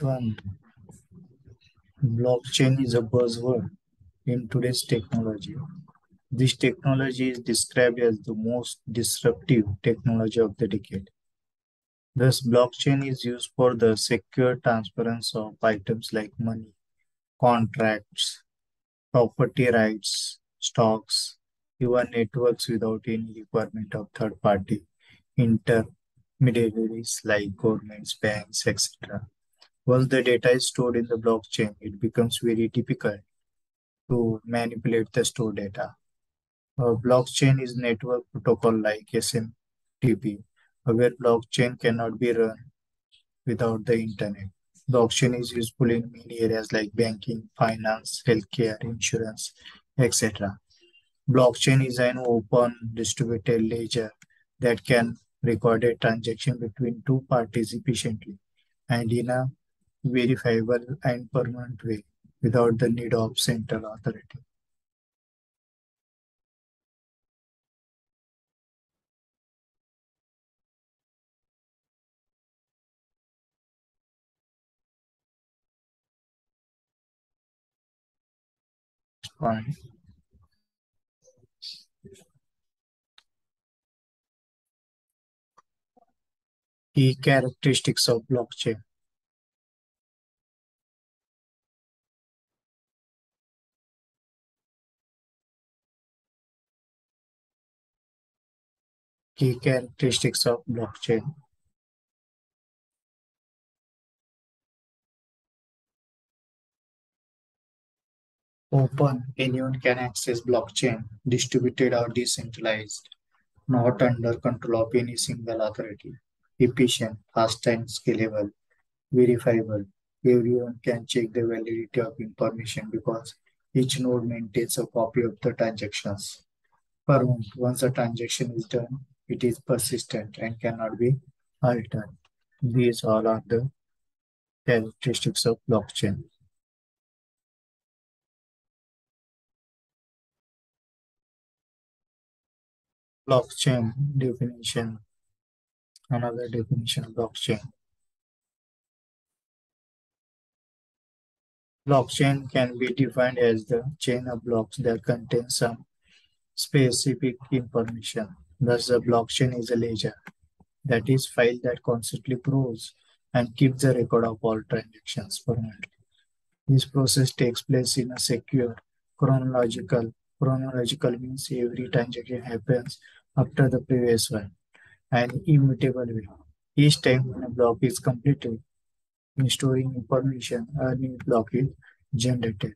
one. Blockchain is a buzzword in today's technology. This technology is described as the most disruptive technology of the decade. Thus, blockchain is used for the secure transference of items like money, contracts, property rights, stocks, even networks without any requirement of third party intermediaries like governments, banks, etc. Once the data is stored in the blockchain, it becomes very difficult to manipulate the stored data. A blockchain is network protocol like SMTP, where blockchain cannot be run without the internet. Blockchain is useful in many areas like banking, finance, healthcare, insurance, etc. Blockchain is an open distributed ledger that can record a transaction between two parties efficiently and in a verifiable and permanent way without the need of central authority. Fine. Key characteristics of blockchain. Key characteristics of blockchain. Open, anyone can access blockchain, distributed or decentralized, not under control of any single authority. Efficient, fast and scalable, verifiable. Everyone can check the validity of information because each node maintains a copy of the transactions. Once a transaction is done, it is persistent and cannot be altered. These all are the characteristics of blockchain. Blockchain definition. Another definition of blockchain. Blockchain can be defined as the chain of blocks that contain some specific information Thus, the blockchain is a ledger, that is, file that constantly grows and keeps the record of all transactions permanently. This process takes place in a secure, chronological. Chronological means every transaction happens after the previous one, and immutable way. Each time when a block is completed in storing information, a new block is generated.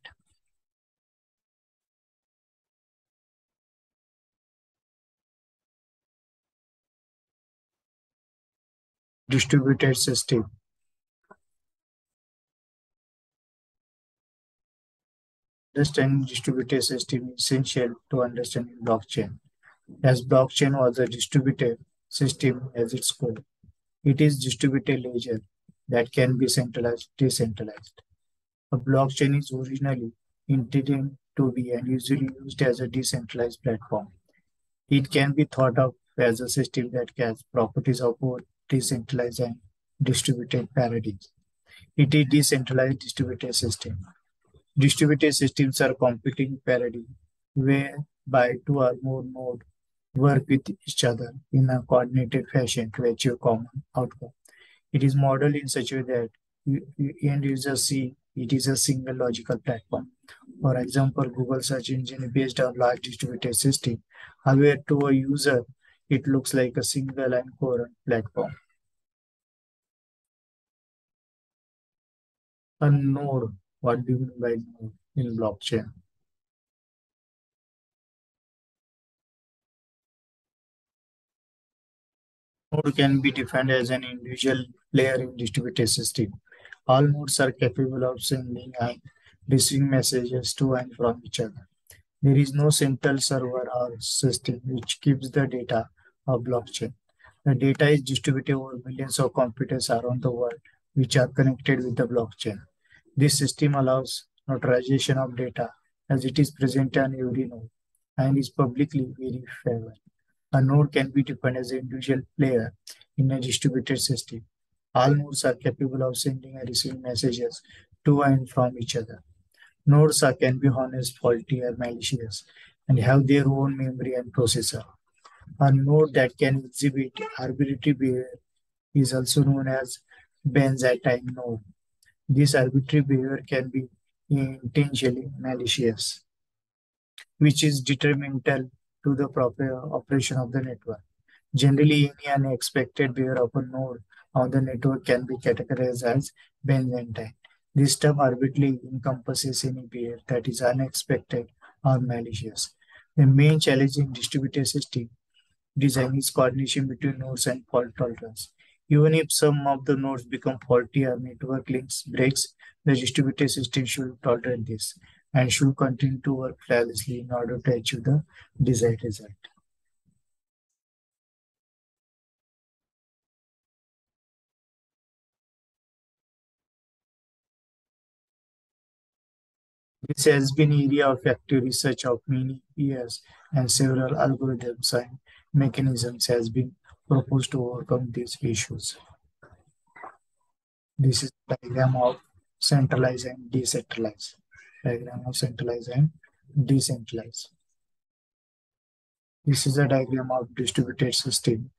Distributed system. Understanding distributed system is essential to understanding blockchain. As blockchain was a distributed system as its core, it is distributed ledger that can be centralized, decentralized. A blockchain is originally intended to be and usually used as a decentralized platform. It can be thought of as a system that has properties of both decentralized and distributed paradigms. It is decentralized distributed system. Distributed systems are computing paradigms whereby two or more nodes work with each other in a coordinated fashion to achieve common outcome. It is modeled in such a way that end users see it is a single logical platform. For example, Google search engine is based on large distributed system. However, to a user, it looks like a single and coherent platform. A node, what do you mean by node in blockchain? Node can be defined as an individual player in distributed system. All nodes are capable of sending and receiving messages to and from each other. There is no central server or system which keeps the data of blockchain. The data is distributed over millions of computers around the world which are connected with the blockchain. This system allows notarization of data as it is present on every node and is publicly verifiable. A node can be defined as an individual player in a distributed system. All nodes are capable of sending and receiving messages to and from each other. Nodes are, can be honest, faulty, or malicious, and have their own memory and processor. A node that can exhibit arbitrary behavior is also known as Byzantine node. This arbitrary behavior can be intentionally malicious, which is detrimental to the proper operation of the network. Generally, any unexpected behavior of a node on the network can be categorized as Byzantine. This term arbitrarily encompasses any behavior that is unexpected or malicious. The main challenge in distributed system design is coordination between nodes and fault tolerance. Even if some of the nodes become faulty or network links breaks, the distributed system should tolerate this and should continue to work flawlessly in order to achieve the desired result. This has been area of active research of many years and several algorithms and mechanisms has been proposed to overcome these issues. This is diagram of centralized and decentralized. Diagram of centralized and decentralized. This is a diagram of distributed system.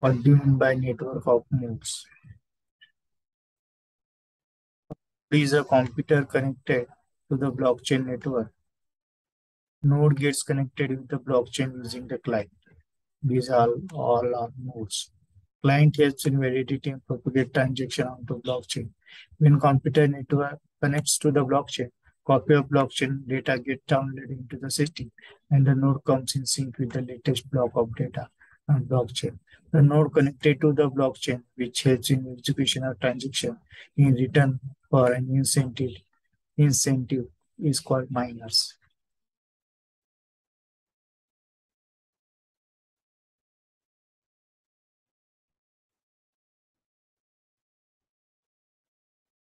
What do you mean by network of nodes? is a computer connected to the blockchain network. Node gets connected with the blockchain using the client. These are all are nodes. Client helps in validating propagate transaction onto blockchain. When computer network connects to the blockchain, copy of blockchain data get downloaded into the system and the node comes in sync with the latest block of data on blockchain. The node connected to the blockchain, which helps in execution of transaction in return for an incentive, incentive is called miners.